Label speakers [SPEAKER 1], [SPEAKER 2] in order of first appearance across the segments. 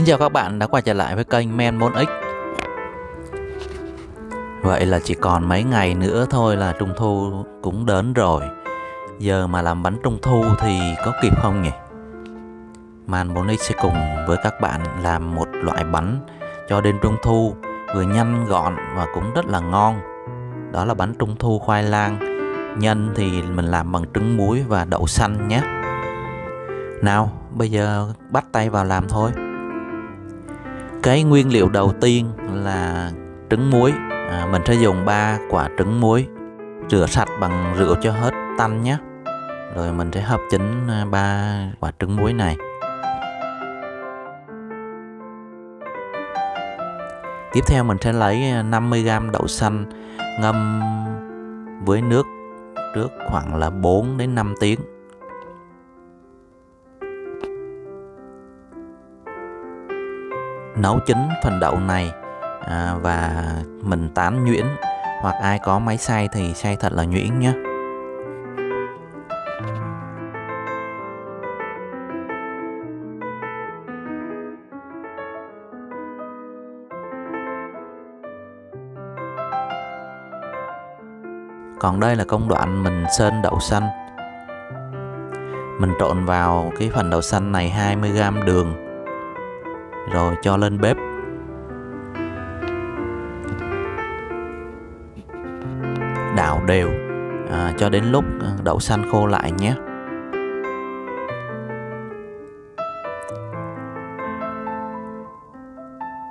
[SPEAKER 1] Xin chào các bạn đã quay trở lại với kênh Men 4X Vậy là chỉ còn mấy ngày nữa thôi là Trung Thu cũng đến rồi. Giờ mà làm bánh Trung Thu thì có kịp không nhỉ? Man 4X sẽ cùng với các bạn làm một loại bánh cho đêm Trung Thu, Vừa nhanh gọn và cũng rất là ngon. Đó là bánh Trung Thu khoai lang. Nhân thì mình làm bằng trứng muối và đậu xanh nhé. Nào, bây giờ bắt tay vào làm thôi cái nguyên liệu đầu tiên là trứng muối. À, mình sẽ dùng 3 quả trứng muối rửa sạch bằng rượu cho hết tanh nhé. Rồi mình sẽ hợp chính à, ba quả trứng muối này. Tiếp theo mình sẽ lấy à, 50g đậu xanh ngâm với nước trước khoảng là 4 đến 5 tiếng. Nấu chín phần đậu này à, và mình tán nhuyễn. Hoặc ai có máy xay thì xay thật là nhuyễn nhé Còn đây là công đoạn mình sơn đậu xanh. Mình trộn vào cái phần đậu xanh này 20g đường rồi cho lên bếp. Đảo đều. À, cho đến lúc à, đậu xanh khô lại nhé.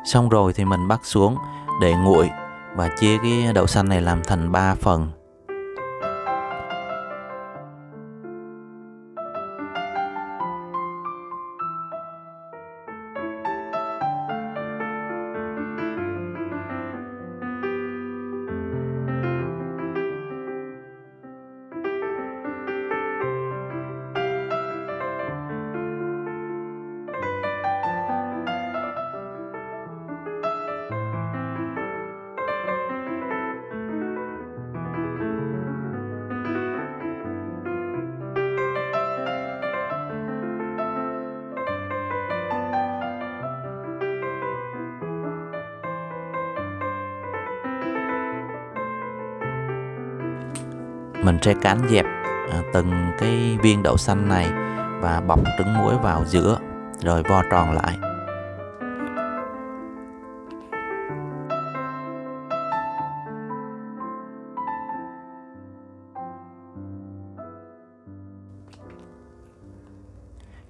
[SPEAKER 1] Xong rồi thì mình bắt xuống để nguội và chia cái đậu xanh này làm thành 3 phần. Mình sẽ cán dẹp à, từng cái viên đậu xanh này và bọc trứng muối vào giữa rồi vo tròn lại.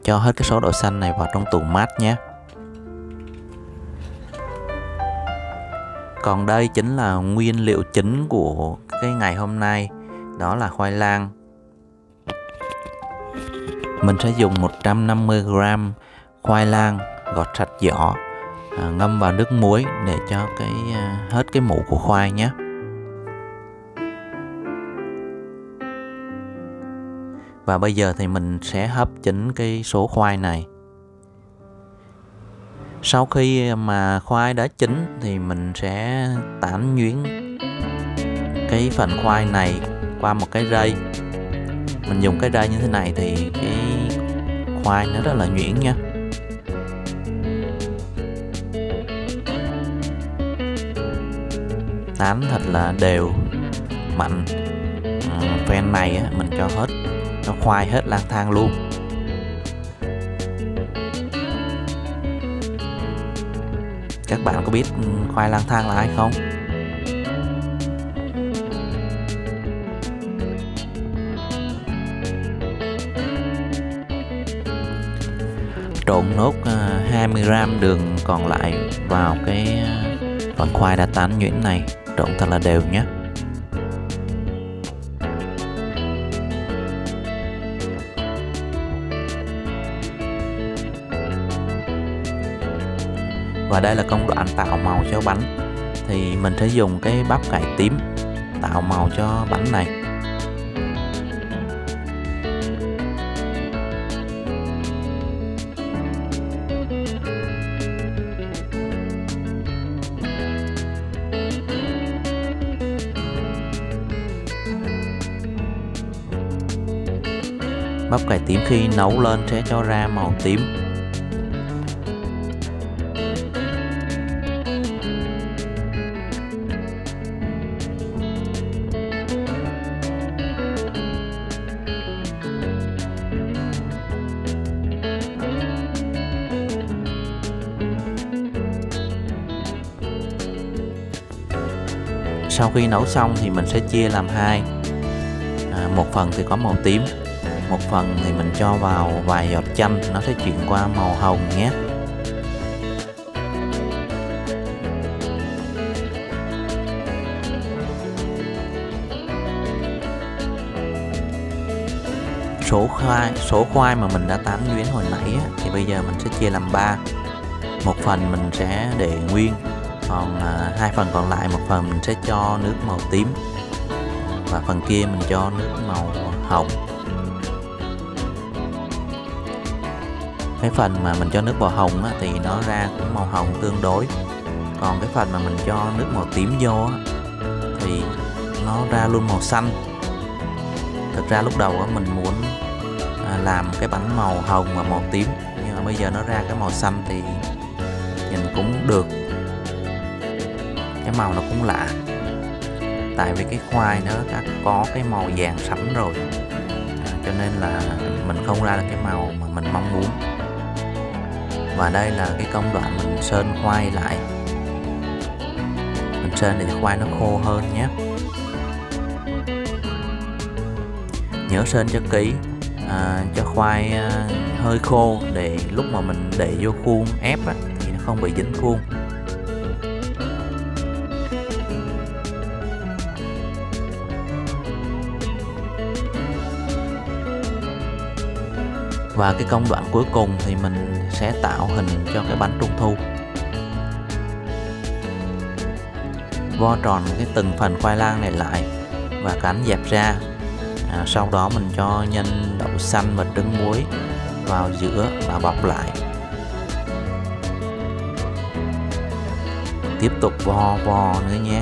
[SPEAKER 1] Cho hết cái số đậu xanh này vào trong tủ mát nhé. Còn đây chính là nguyên liệu chính của cái ngày hôm nay đó là khoai lang. Mình sẽ dùng 150g khoai lang gọt sạch vỏ à, ngâm vào nước muối để cho cái à, hết cái mũ của khoai nhé. Và bây giờ thì mình sẽ hấp chính cái số khoai này. Sau khi mà khoai đã chín thì mình sẽ tán nhuyễn cái phần khoai này qua một cái rây mình dùng cái rây như thế này thì cái khoai nó rất là nhuyễn nha. Tán thật là đều mạnh. Ừ, Phen này á, mình cho hết nó khoai hết lang thang luôn. Các bạn có biết ừ, khoai lang thang là ai không? Trộn nốt ờ, 20g đường còn lại vào cái ờ, phần khoai đã tán nhuyễn này. Trộn thật là đều nhé. Và đây là công đoạn tạo màu cho bánh. Thì mình sẽ dùng cái bắp cải tím tạo màu cho bánh này. Bắp cải tím khi nấu lên sẽ cho ra màu tím. Sau khi nấu xong thì mình sẽ chia làm hai. À, một phần thì có màu tím một phần thì mình cho vào vài giọt chanh nó sẽ chuyển qua màu hồng nhé. Số khoai số khoai mà mình đã tán nhuyễn hồi nãy á, thì bây giờ mình sẽ chia làm ba. Một phần mình sẽ để nguyên còn à, hai phần còn lại một phần mình sẽ cho nước màu tím. Và phần kia mình cho nước màu hồng. Cái phần mà mình cho nước màu hồng á, thì nó ra cũng màu hồng tương đối. Còn cái phần mà mình cho nước màu tím vô á, thì nó ra luôn màu xanh. Thực ra lúc đầu á, mình muốn à, làm cái bánh màu hồng và màu tím nhưng mà bây giờ nó ra cái màu xanh thì nhìn cũng được. Cái màu nó cũng lạ. Tại vì cái khoai nó đã có cái màu vàng sẫm rồi. À, cho nên là mình không ra được cái màu mà mình mong muốn và đây là cái công đoạn mình sơn khoai lại. Mình sơn để khoai nó khô hơn nhé. Nhớ sơn cho kỹ à, cho khoai à, hơi khô để lúc mà mình để vô khuôn ép á, thì nó không bị dính khuôn. Và cái công đoạn cuối cùng thì mình sẽ tạo hình cho cái bánh trung thu. Vo tròn cái từng phần khoai lang này lại và cánh dẹp ra. À, sau đó mình cho nhân đậu xanh và trứng muối vào giữa và bọc lại. Tiếp tục vo vo nữa nhé.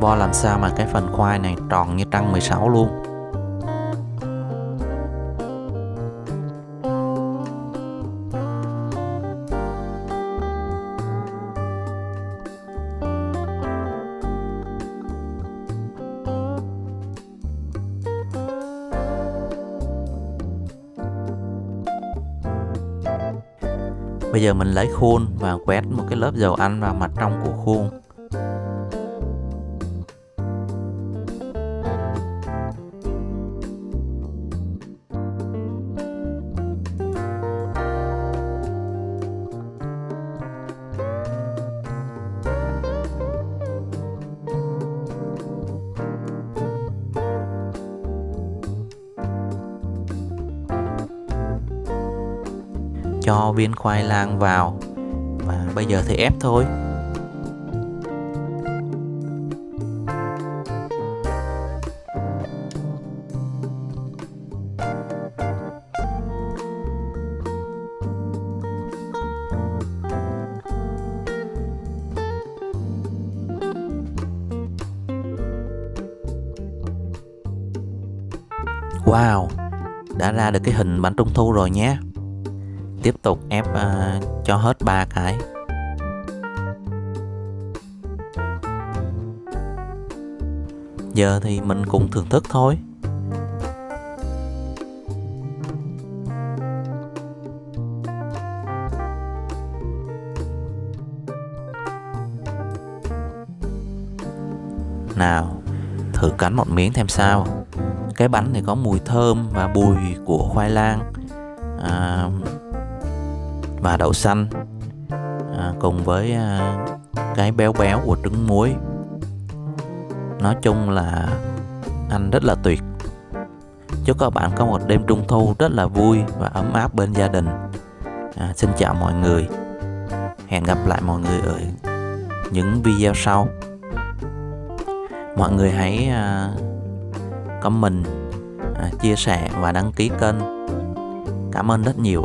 [SPEAKER 1] Bo làm sao mà cái phần khoai này tròn như trăng 16 luôn? Bây giờ mình lấy khuôn và quét một cái lớp dầu ăn vào mặt trong của khuôn. Cho viên khoai lang vào. Và bây giờ thì ép thôi. Wow, đã ra được cái hình bánh trung thu rồi nhé tiếp tục ép uh, cho hết ba cái. Giờ thì mình cũng thưởng thức thôi. Nào thử cắn một miếng xem sao. Cái bánh thì có mùi thơm và bùi của khoai lang. À, và đậu xanh à, cùng với à, cái béo béo của trứng muối. Nói chung là ăn rất là tuyệt. Chúc các bạn có một đêm trung thu rất là vui và ấm áp bên gia đình. À, xin chào mọi người. Hẹn gặp lại mọi người ở những video sau. Mọi người hãy à, comment à, chia sẻ và đăng ký kênh. Cảm ơn rất nhiều.